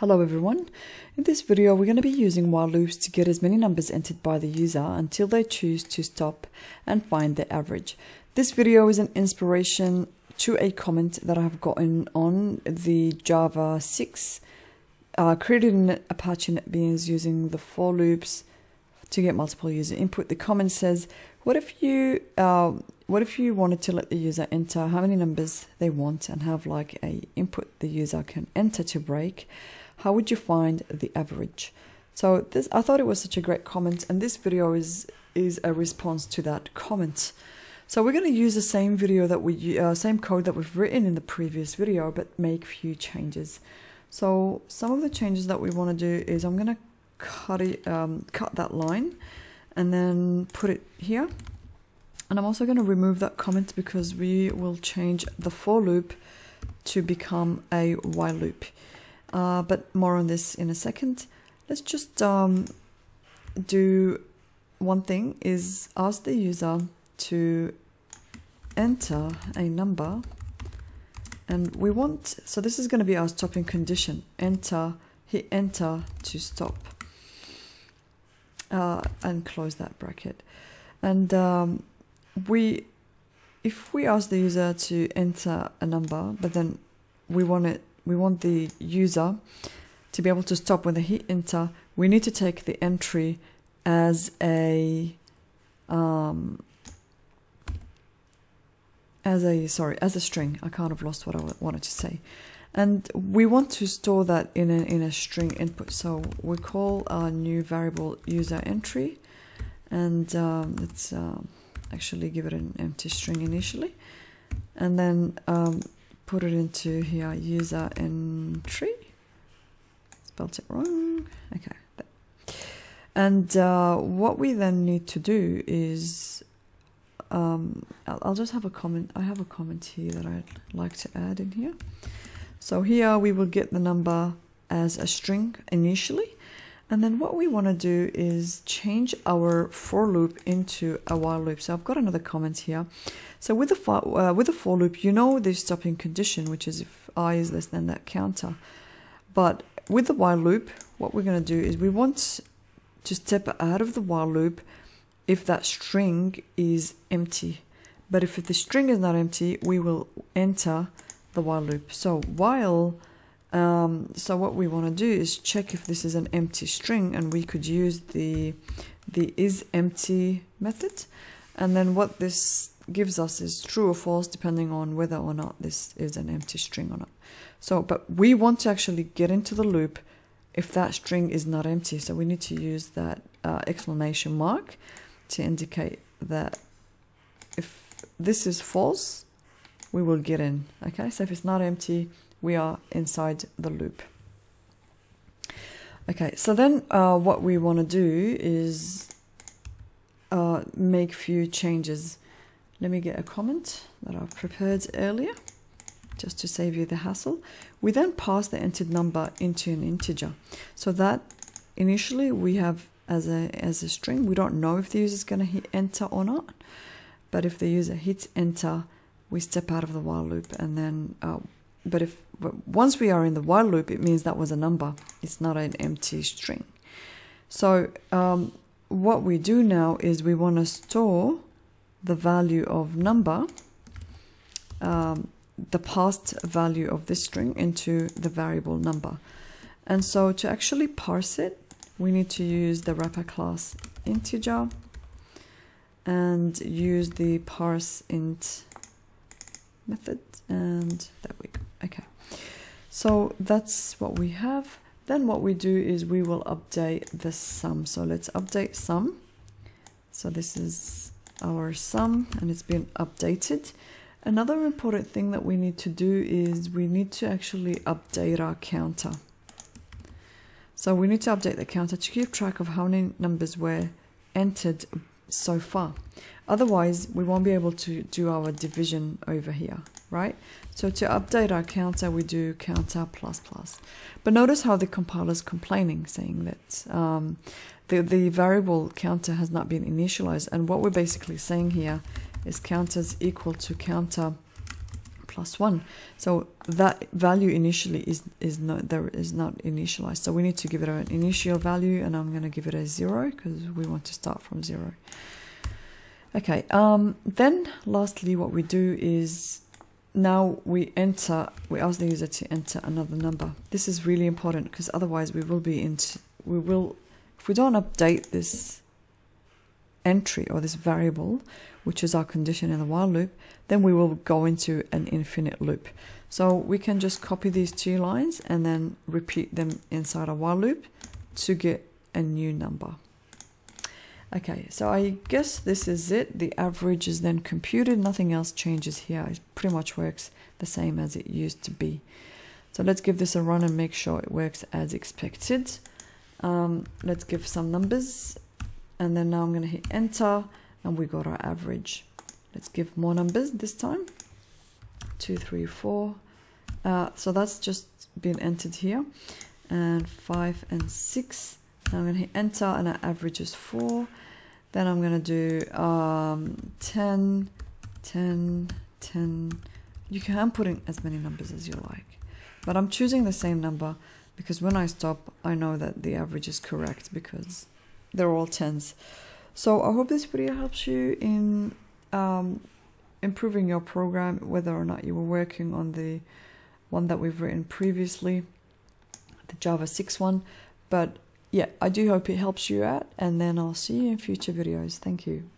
Hello everyone. In this video we're going to be using while loops to get as many numbers entered by the user until they choose to stop and find the average. This video is an inspiration to a comment that I have gotten on the Java 6 uh, created in Apache NetBeans using the for loops to get multiple user input. The comment says, what if you uh, what if you wanted to let the user enter how many numbers they want and have like a input the user can enter to break? How would you find the average? So this, I thought it was such a great comment, and this video is is a response to that comment. So we're going to use the same video that we uh, same code that we've written in the previous video, but make few changes. So some of the changes that we want to do is I'm going to cut it, um, cut that line, and then put it here. And I'm also going to remove that comment because we will change the for loop to become a while loop uh, but more on this in a second. Let's just um, do one thing is ask the user to enter a number. And we want so this is going to be our stopping condition. Enter hit enter to stop. Uh, and close that bracket. And um, we if we ask the user to enter a number but then we want it we want the user to be able to stop when they hit enter, we need to take the entry as a um, as a sorry as a string. I kind of lost what I wanted to say, and we want to store that in a in a string input. So we call our new variable user entry, and um, let's um, actually give it an empty string initially, and then um, put it into here user entry. Spelled it wrong. Okay and uh, what we then need to do is um, I'll, I'll, just have a comment I have a comment here that I'd like to add in here. So here we will get the number as a string initially and then what we want to do is change our for loop into a while loop. So I've got another comment here. So with the for, uh, with the for loop, you know the stopping condition, which is if i is less than that counter. But with the while loop, what we're going to do is we want to step out of the while loop if that string is empty. But if the string is not empty, we will enter the while loop. So while um, so what we want to do is check if this is an empty string and we could use the, the is empty method. And then what this gives us is true or false depending on whether or not this is an empty string or not. So, but we want to actually get into the loop if that string is not empty. So we need to use that uh, exclamation mark to indicate that if this is false, we will get in. Okay, so if it's not empty, we are inside the loop. Okay, so then uh, what we want to do is uh, make few changes. Let me get a comment that I've prepared earlier, just to save you the hassle. We then pass the entered number into an integer. So that initially we have as a, as a string. We don't know if the user is going to hit enter or not. But if the user hits enter, we step out of the while loop and then uh, but if once we are in the while loop, it means that was a number. It's not an empty string. So um, what we do now is we want to store the value of number, um, the past value of this string into the variable number. And so to actually parse it, we need to use the wrapper class integer and use the parse int method and there we go okay so that's what we have. Then what we do is we will update the sum. So let's update sum. So this is our sum and it's been updated. Another important thing that we need to do is we need to actually update our counter. So we need to update the counter to keep track of how many numbers were entered so far. Otherwise, we won't be able to do our division over here, right? So to update our counter, we do counter plus plus. But notice how the compiler is complaining, saying that um, the, the variable counter has not been initialized. And what we're basically saying here is counters equal to counter plus 1. So that value initially is, is not there is not initialized. So we need to give it an initial value and I'm going to give it a 0 because we want to start from 0. Okay, um, then lastly what we do is now we enter, we ask the user to enter another number. This is really important because otherwise we will be into, we will, if we don't update this entry or this variable, which is our condition in the while loop, then we will go into an infinite loop. So we can just copy these two lines and then repeat them inside a while loop to get a new number. Okay, so I guess this is it. The average is then computed. Nothing else changes here. It pretty much works the same as it used to be. So let's give this a run and make sure it works as expected. Um, let's give some numbers. And then now I'm going to hit enter and we got our average. Let's give more numbers this time. Two, three, four. Uh, so that's just been entered here. And five and six. I'm going to hit enter and our average is four. Then I'm going to do um, 10, 10, 10. You can put in as many numbers as you like. But I'm choosing the same number because when I stop, I know that the average is correct because they're all 10s. So I hope this video helps you in um, improving your program, whether or not you were working on the one that we've written previously, the Java 6 one. But yeah, I do hope it helps you out, and then I'll see you in future videos. Thank you.